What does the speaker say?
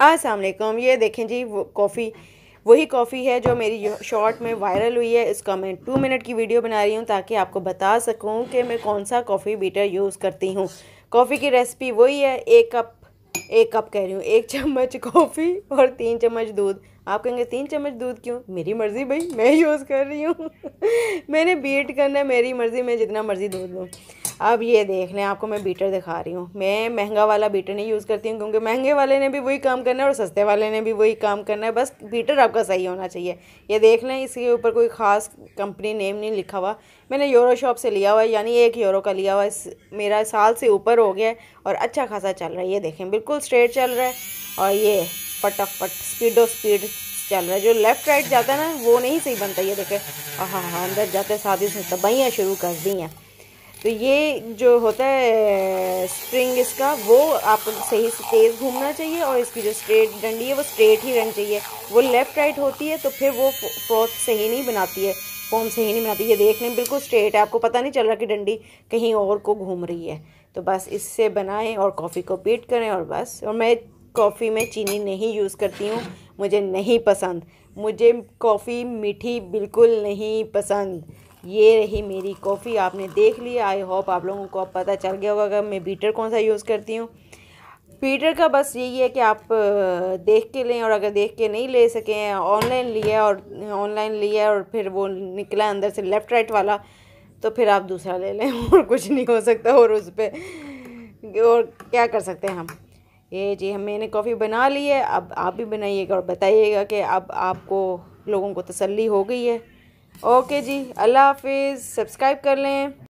असलम ये देखें जी, वो कॉफ़ी, वही कॉफ़ी है जो मेरी शॉर्ट में वायरल हुई है। इसका मैं टू मिनट की वीडियो बना रही हूँ ताकि आपको बता सकूँ कि मैं कौन सा कॉफ़ी बीटर यूज़ करती हूँ। कॉफ़ी की रेसिपी वही है, एक कप एक कप कह रही हूँ, एक चम्मच कॉफ़ी और तीन चम्मच दूध। आप कहेंगे, तीन चम्मच दूध क्यों? मेरी मर्ज़ी भाई, मैं यूज़ कर रही हूँ। मैंने बीट करना है, मेरी मर्ज़ी, मैं जितना मर्ज़ी दूध लूँ। अब ये देख लें, आपको मैं बीटर दिखा रही हूँ। मैं महँगा वाला बीटर नहीं यूज़ करती हूँ, क्योंकि महँगे वाले ने भी वही काम करना है और सस्ते वाले ने भी वही काम करना है। बस बीटर आपका सही होना चाहिए। ये देख लें, इसके ऊपर कोई ख़ास कंपनी नेम नहीं लिखा हुआ। मैंने यूरो शॉप से लिया हुआ है, यानी एक यूरो का लिया हुआ है। मेरा साल से ऊपर हो गया है और अच्छा खासा चल रहा है। ये देखें, बिल्कुल स्ट्रेट चल रहा है। और ये फटाफट स्पीडो स्पीड चल रहा है। जो लेफ़्ट राइट जाता है ना, वो नहीं सही बनता। ये देखें हाँ हाँ अंदर जाते ही से तबाइयाँ शुरू कर दी हैं। तो ये जो होता है स्प्रिंग इसका, वो आपको सही से तेज़ घूमना चाहिए और इसकी जो स्ट्रेट डंडी है, वो स्ट्रेट ही रहनी चाहिए। वो लेफ़्ट राइट होती है तो फिर वो फ्रोथ सही नहीं बनाती है फॉर्म सही नहीं बनाती। ये देख लें बिल्कुल स्ट्रेट है। आपको पता नहीं चल रहा कि डंडी कहीं और को घूम रही है। तो बस इससे बनाएँ और कॉफ़ी को बीट करें और बस। और मैं कॉफ़ी में चीनी नहीं यूज़ करती हूँ, मुझे नहीं पसंद। मुझे कॉफ़ी मीठी बिल्कुल नहीं पसंद। ये रही मेरी कॉफ़ी, आपने देख ली। आई होप आप लोगों को अब पता चल गया होगा अगर मैं बीटर कौन सा यूज़ करती हूँ। बीटर का बस यही है कि आप देख के लें और अगर देख के नहीं ले सकें ऑनलाइन लिया और, ऑनलाइन लिया और फिर वो निकला अंदर से लेफ़्ट राइट वाला तो फिर आप दूसरा ले लें और कुछ नहीं हो सकता और उस पर और क्या कर सकते हैं हम? ये जी, हम, मैंने कॉफ़ी बना ली है, अब आप भी बनाइएगा और बताइएगा कि अब आपको लोगों को तसल्ली हो गई है। ओके जी, अल्लाह हाफिज़, सब्सक्राइब कर लें।